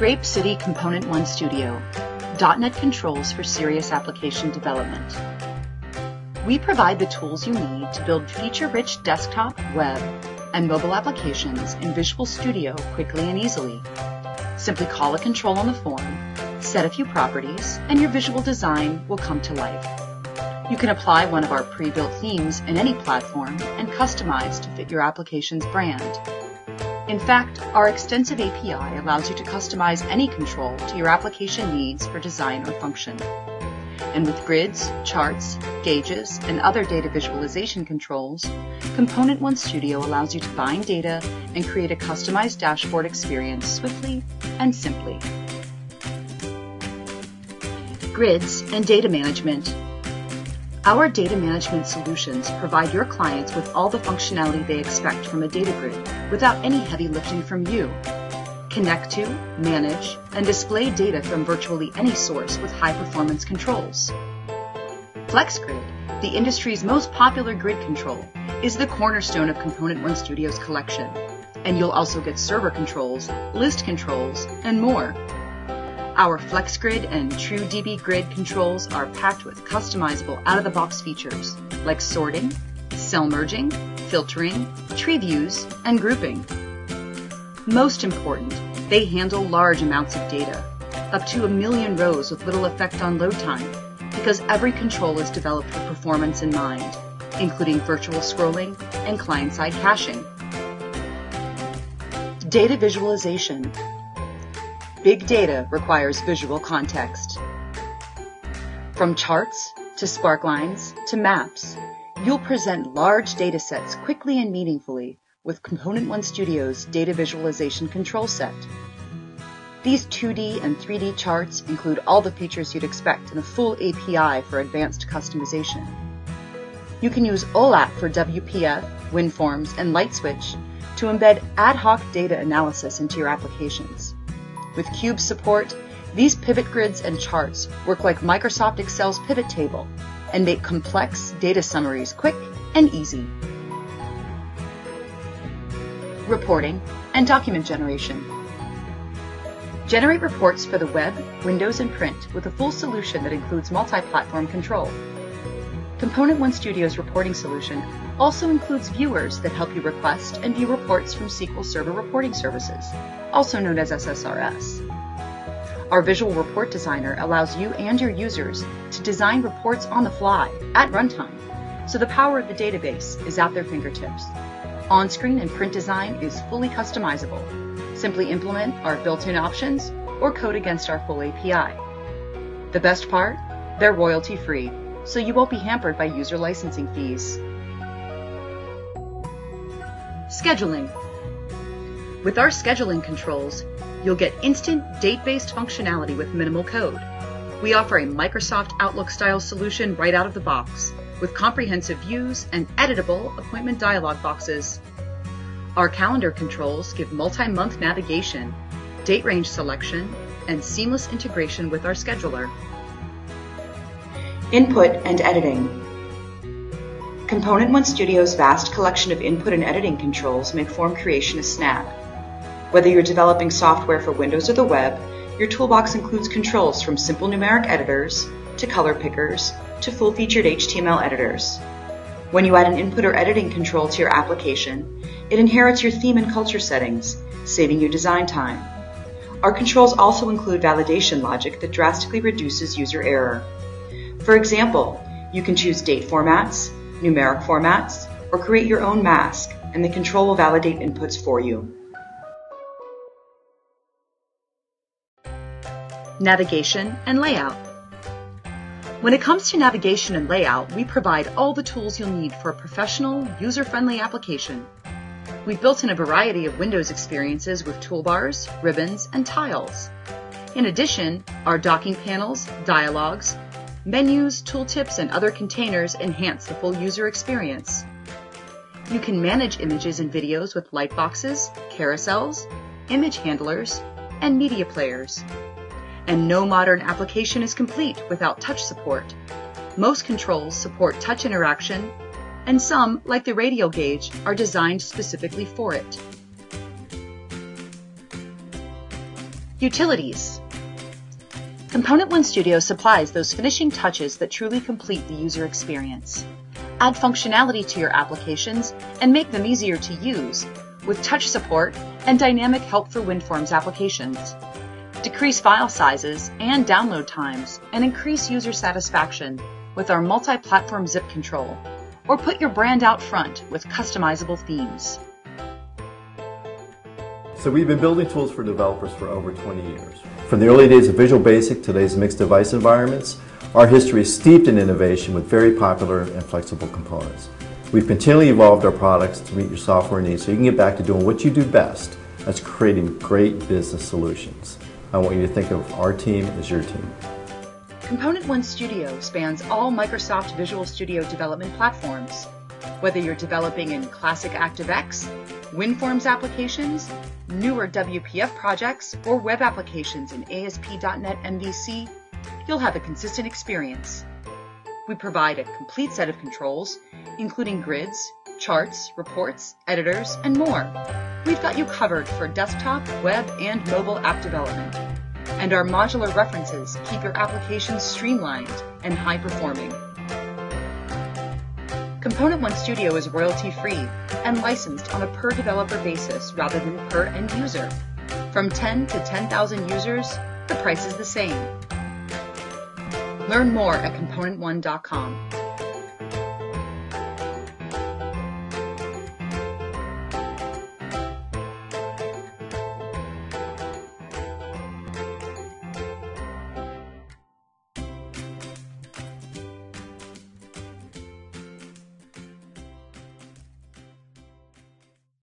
GrapeCity Component One Studio, .NET controls for serious application development. We provide the tools you need to build feature-rich desktop, web, and mobile applications in Visual Studio quickly and easily. Simply call a control on the form, set a few properties, and your visual design will come to life. You can apply one of our pre-built themes in any platform and customize to fit your application's brand. In fact, our extensive API allows you to customize any control to your application needs for design or function. And with grids, charts, gauges, and other data visualization controls, ComponentOne Studio allows you to bind data and create a customized dashboard experience swiftly and simply. Grids and data management our data management solutions provide your clients with all the functionality they expect from a data grid without any heavy lifting from you. Connect to, manage, and display data from virtually any source with high performance controls. FlexGrid, the industry's most popular grid control, is the cornerstone of ComponentOne Studio's collection. And you'll also get server controls, list controls, and more our FlexGrid and TrueDB Grid controls are packed with customizable out-of-the-box features like sorting, cell merging, filtering, tree views, and grouping. Most important, they handle large amounts of data, up to a million rows with little effect on load time, because every control is developed with performance in mind, including virtual scrolling and client-side caching. Data visualization Big data requires visual context. From charts to sparklines to maps, you'll present large data sets quickly and meaningfully with ComponentOne Studio's data visualization control set. These 2D and 3D charts include all the features you'd expect in a full API for advanced customization. You can use OLAP for WPF, WinForms, and LightSwitch to embed ad hoc data analysis into your applications. With Cube support, these pivot grids and charts work like Microsoft Excel's pivot table and make complex data summaries quick and easy. Reporting and document generation. Generate reports for the web, Windows, and print with a full solution that includes multi-platform control. ComponentOne Studio's reporting solution also includes viewers that help you request and view reports from SQL Server reporting services also known as SSRS. Our visual report designer allows you and your users to design reports on the fly at runtime, so the power of the database is at their fingertips. On-screen and print design is fully customizable. Simply implement our built-in options or code against our full API. The best part? They're royalty-free, so you won't be hampered by user licensing fees. Scheduling with our scheduling controls, you'll get instant date-based functionality with minimal code. We offer a Microsoft Outlook style solution right out of the box with comprehensive views and editable appointment dialog boxes. Our calendar controls give multi-month navigation, date range selection, and seamless integration with our scheduler. Input and editing. ComponentOne Studio's vast collection of input and editing controls make form creation a snap. Whether you're developing software for Windows or the web, your toolbox includes controls from simple numeric editors to color pickers to full-featured HTML editors. When you add an input or editing control to your application, it inherits your theme and culture settings, saving you design time. Our controls also include validation logic that drastically reduces user error. For example, you can choose date formats, numeric formats, or create your own mask, and the control will validate inputs for you. navigation, and layout. When it comes to navigation and layout, we provide all the tools you'll need for a professional, user-friendly application. We've built in a variety of Windows experiences with toolbars, ribbons, and tiles. In addition, our docking panels, dialogues, menus, tooltips, and other containers enhance the full user experience. You can manage images and videos with lightboxes, carousels, image handlers, and media players and no modern application is complete without touch support. Most controls support touch interaction, and some, like the radial gauge, are designed specifically for it. Utilities. ComponentOne Studio supplies those finishing touches that truly complete the user experience. Add functionality to your applications and make them easier to use with touch support and dynamic help for WinForms applications. Decrease file sizes and download times and increase user satisfaction with our multi-platform zip control or put your brand out front with customizable themes. So we've been building tools for developers for over 20 years. From the early days of Visual Basic to today's mixed device environments, our history is steeped in innovation with very popular and flexible components. We've continually evolved our products to meet your software needs so you can get back to doing what you do best, that's creating great business solutions. I want you to think of our team as your team. ComponentOne Studio spans all Microsoft Visual Studio development platforms. Whether you're developing in classic ActiveX, WinForms applications, newer WPF projects, or web applications in ASP.NET MVC, you'll have a consistent experience. We provide a complete set of controls, including grids, charts, reports, editors, and more. We've got you covered for desktop, web, and mobile app development and our modular references keep your applications streamlined and high performing. ComponentOne Studio is royalty free and licensed on a per developer basis rather than per end user. From 10 to 10,000 users, the price is the same. Learn more at componentone.com.